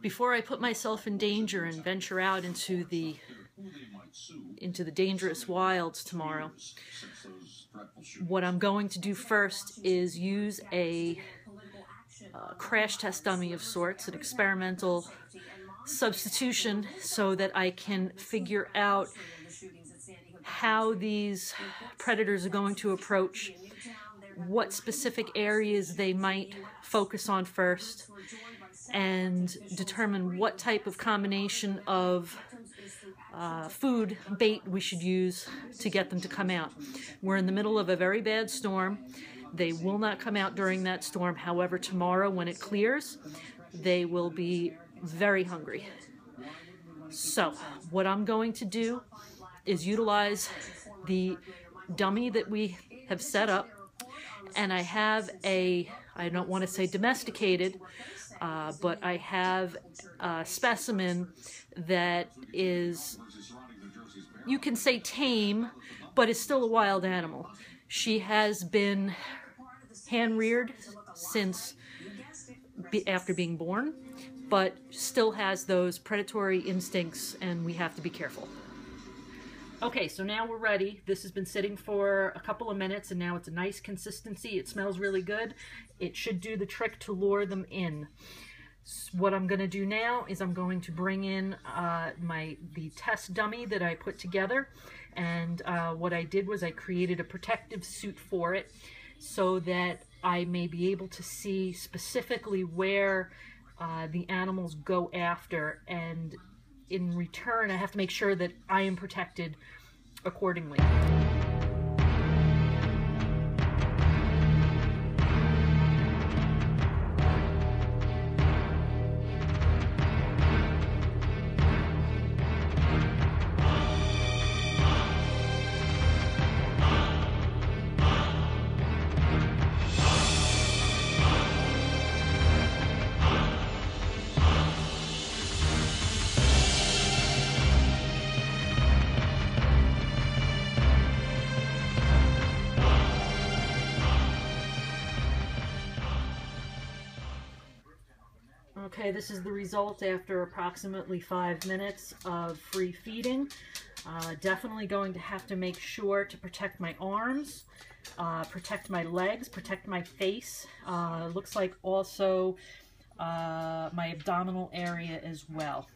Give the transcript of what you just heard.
before I put myself in danger and venture out into the into the dangerous wilds tomorrow, what I'm going to do first is use a uh, crash test dummy of sorts, an experimental substitution, so that I can figure out how these predators are going to approach, what specific areas they might focus on first, and determine what type of combination of uh, food bait we should use to get them to come out. We're in the middle of a very bad storm. They will not come out during that storm. However, tomorrow when it clears, they will be very hungry. So what I'm going to do is utilize the dummy that we have set up and I have a, I don't want to say domesticated, uh, but I have a specimen that is, you can say tame, but is still a wild animal. She has been hand-reared since after being born, but still has those predatory instincts and we have to be careful. Okay, so now we're ready. This has been sitting for a couple of minutes and now it's a nice consistency. It smells really good. It should do the trick to lure them in. What I'm going to do now is I'm going to bring in uh, my the test dummy that I put together and uh, what I did was I created a protective suit for it so that I may be able to see specifically where uh, the animals go after and in return, I have to make sure that I am protected accordingly. Okay, this is the result after approximately five minutes of free feeding. Uh, definitely going to have to make sure to protect my arms, uh, protect my legs, protect my face. Uh, looks like also uh, my abdominal area as well.